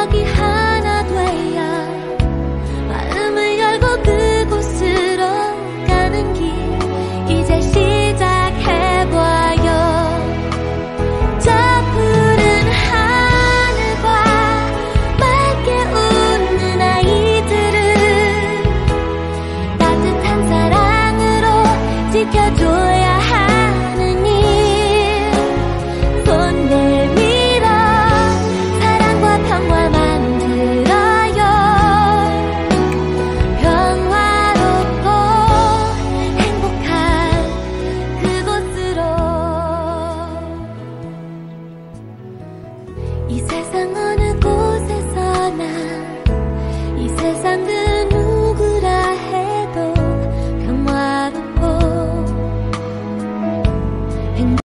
여기 하나 돼야 마음을 열고 그곳으로 가는 길 이제 시작해봐요. 저 푸른 하늘과 맑게 웃는 아이들을 따뜻한 사랑으로 지켜줘 이 세상 어